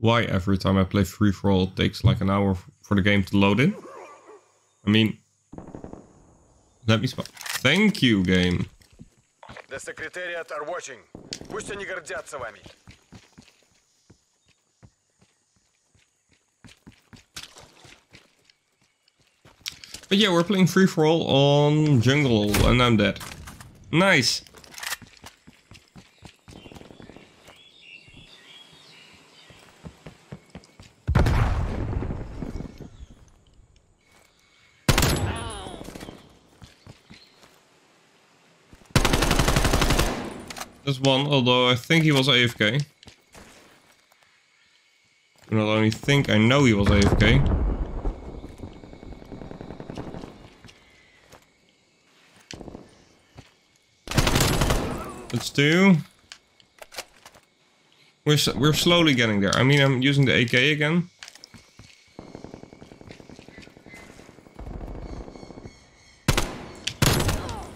why every time I play free for all it takes like an hour for the game to load in. I mean, let me spot. Thank you, game. The Secretariat are watching. Пусть они гордятся вами. But yeah, we're playing free for all on jungle and I'm dead. Nice. There's one, although I think he was AFK. I not only think, I know he was AFK. Let's do. We're we're slowly getting there. I mean, I'm using the AK again.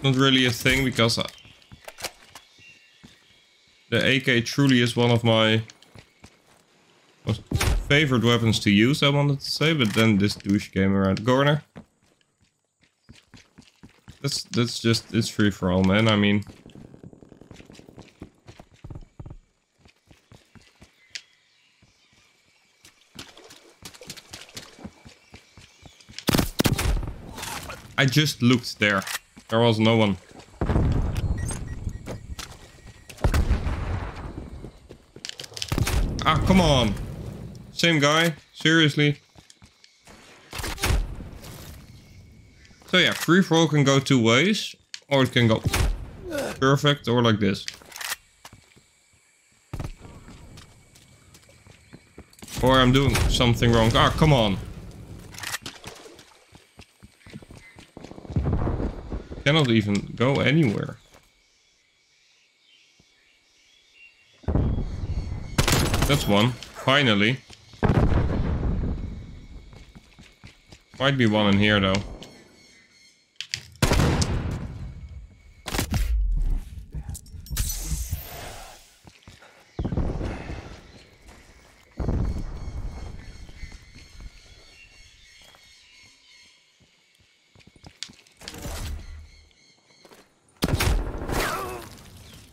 Not really a thing because uh, the AK truly is one of my most favorite weapons to use. I wanted to say, but then this douche came around the corner. That's that's just it's free for all, man. I mean. I just looked there. There was no one. Ah, come on. Same guy? Seriously? So yeah, free for all can go two ways. Or it can go perfect or like this. Or I'm doing something wrong. Ah, come on. cannot even go anywhere. That's one. Finally. Might be one in here though.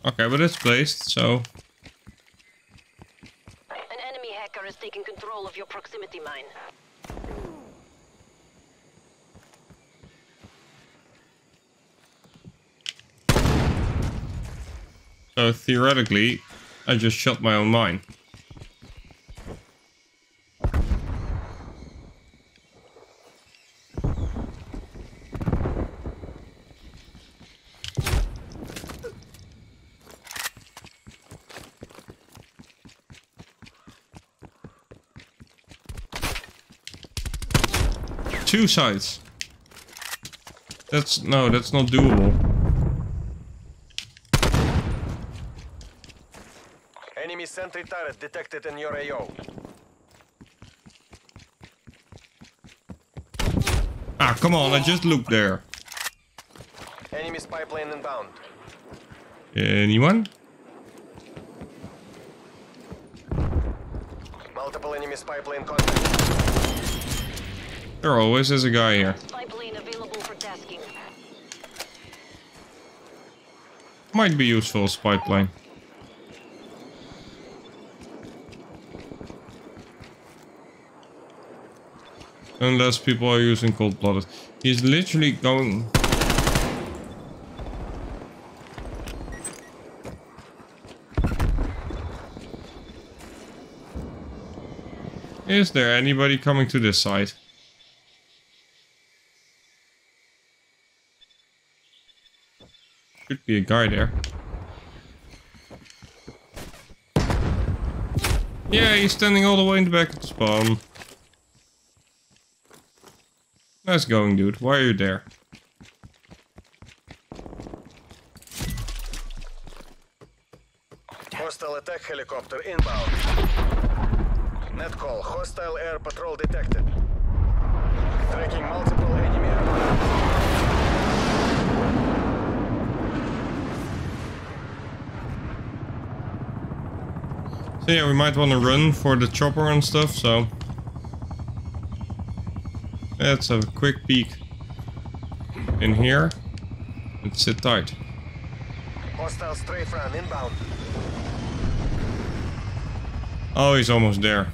Okay, but it's placed, so... Hacker has taken control of your proximity mine. So theoretically, I just shot my own mine. Two sides. That's... no, that's not doable. Enemy sentry turret detected in your AO. Ah, come on, I just looked there. Enemy spy plane inbound. Anyone? Multiple enemy spy plane contact. There always is a guy here. available for tasking. Might be useful, spy plane. Unless people are using cold blooded. He's literally going... Is there anybody coming to this side? Should be a guy there. Yeah, he's standing all the way in the back of the spawn. Nice going, dude. Why are you there? Hostile attack helicopter inbound. Net call. Hostile air patrol detected. Tracking multiple enemy aircraft. So yeah, we might want to run for the chopper and stuff, so... Let's have a quick peek in here and sit tight. Hostile strafe inbound. Oh, he's almost there.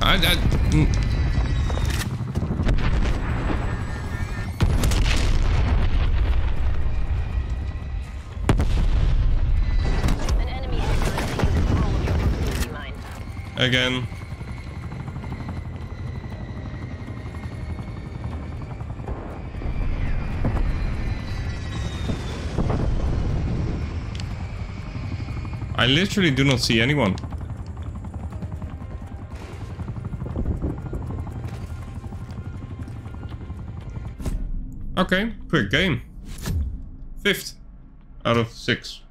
I, I, mm. Again. I literally do not see anyone. Okay, quick game. Fifth out of six.